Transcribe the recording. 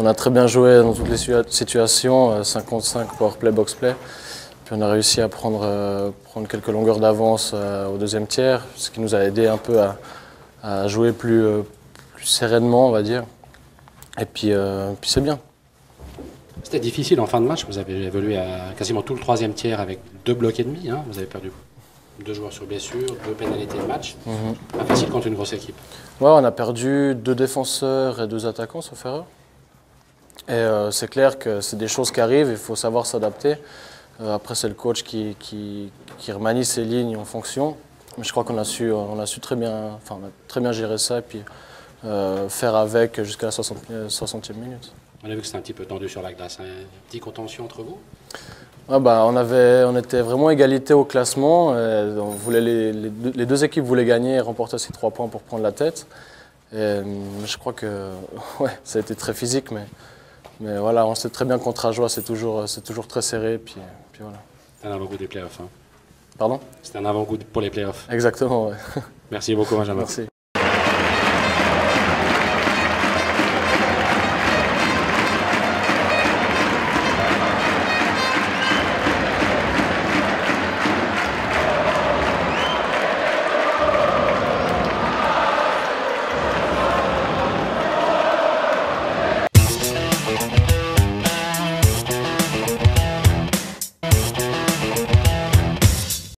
on a très bien joué dans toutes les situations, 5 contre 5 powerplay, box-play. Puis on a réussi à prendre, prendre quelques longueurs d'avance au deuxième tiers, ce qui nous a aidé un peu à, jouer plus, plus sereinement, on va dire. Et puis, puis c'est bien. C'était difficile en fin de match. Vous avez évolué à quasiment tout le troisième tiers avec deux blocs et demi. Hein. Vous avez perdu deux joueurs sur blessure, deux pénalités de match. Mhm. Pas facile contre une grosse équipe. Ouais, on a perdu deux défenseurs et deux attaquants, sauf erreur. Et euh, c'est clair que c'est des choses qui arrivent, il faut savoir s'adapter. Euh, après, c'est le coach qui, qui, remanie ses lignes en fonction. Mais je crois qu'on a su, on a su très bien, enfin, très bien gérer ça et puis euh, faire avec jusqu'à la 60, 60e minute. On a vu que c'était un petit peu tendu sur la glace. Un petit contention entre vous? Bah, on, avait, on était vraiment égalité au classement. On voulait les, les, deux, équipes voulaient gagner et remporter ces trois points pour prendre la tête. Et, je crois que ouais, ça a été très physique, mais, mais voilà, on sait très bien contre Ajoie, c'est toujours, toujours très serré. Puis, puis voilà. C'est un avant-goût des playoffs. Hein. Pardon? C'est un avant-goût pour les playoffs. Exactement, Merci beaucoup, Benjamin. Merci.